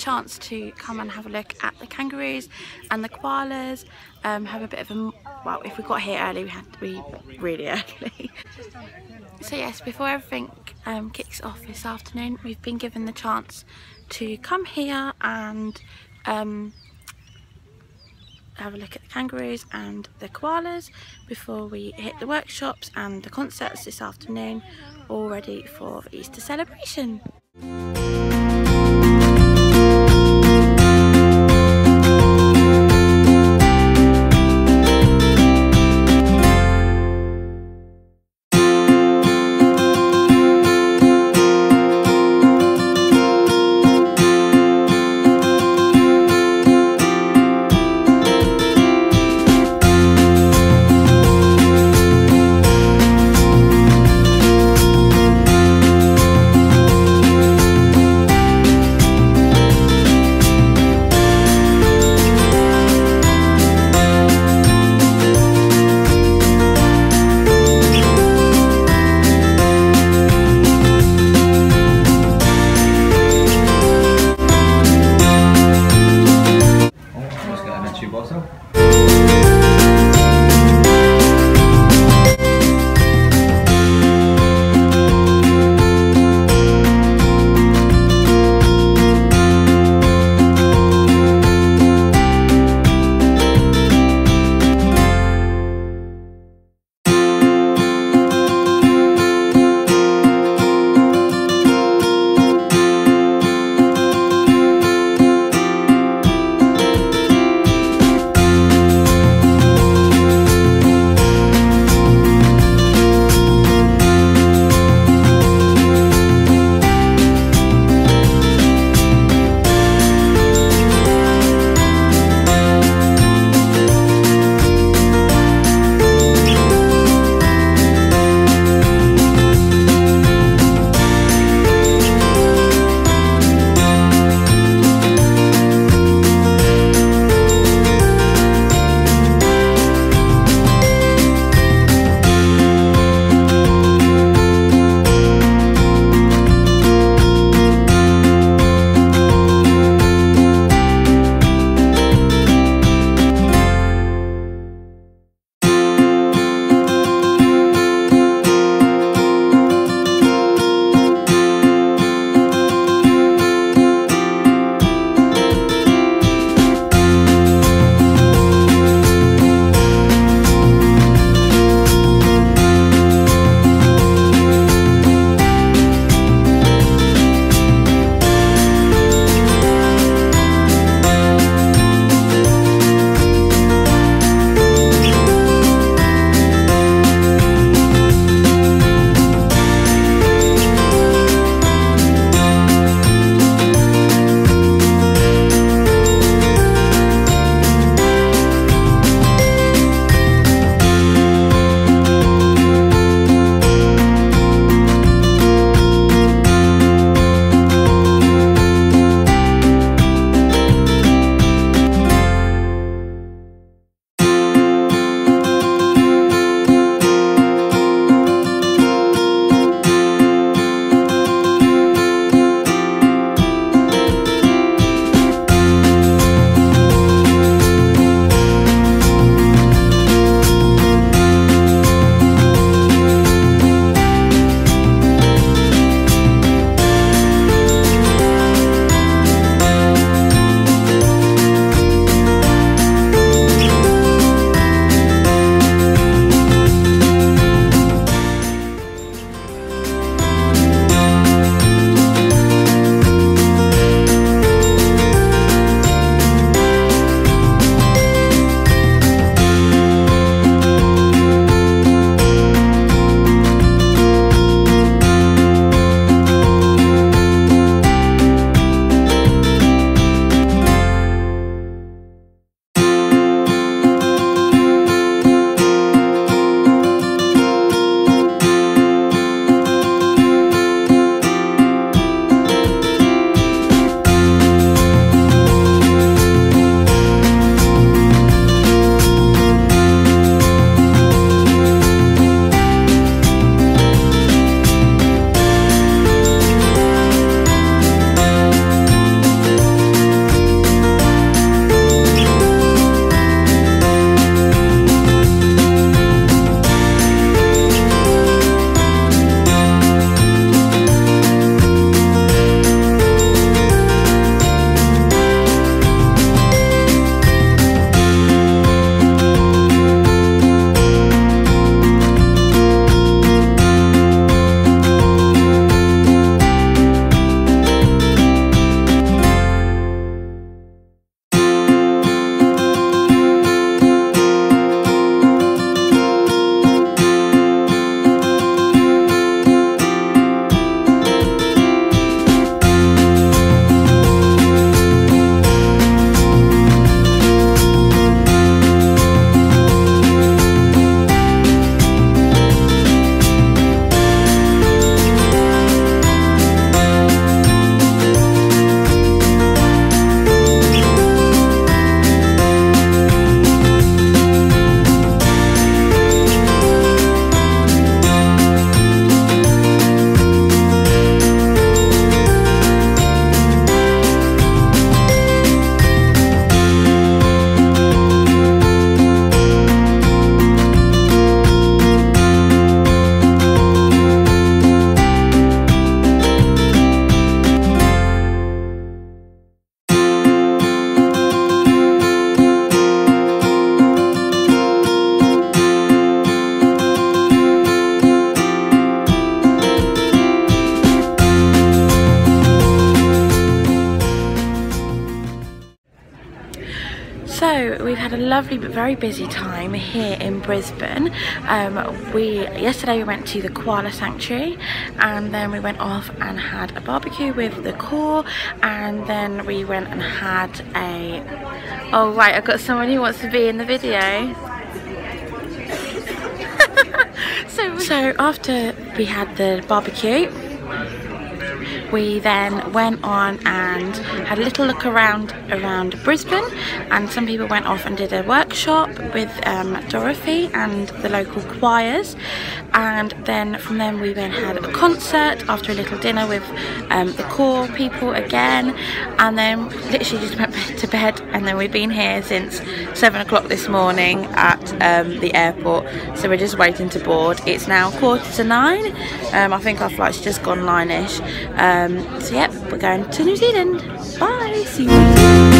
chance to come and have a look at the kangaroos and the koalas um, have a bit of a well if we got here early we had to be really early so yes before everything um, kicks off this afternoon we've been given the chance to come here and um, have a look at the kangaroos and the koalas before we hit the workshops and the concerts this afternoon all ready for the Easter celebration. Norte, igual o seu? We've had a lovely but very busy time here in Brisbane. Um, we yesterday we went to the koala sanctuary and then we went off and had a barbecue with the corps and then we went and had a oh right I've got someone who wants to be in the video. so so after we had the barbecue we then went on and had a little look around around Brisbane and some people went off and did a workshop with um, Dorothy and the local choirs. And then from then we then had a concert after a little dinner with um, the corps people again. And then literally just went to bed and then we've been here since 7 o'clock this morning at um, the airport. So we're just waiting to board. It's now quarter to nine. Um, I think our flight's just gone nine-ish um, so yep, we're going to New Zealand. Bye. See you.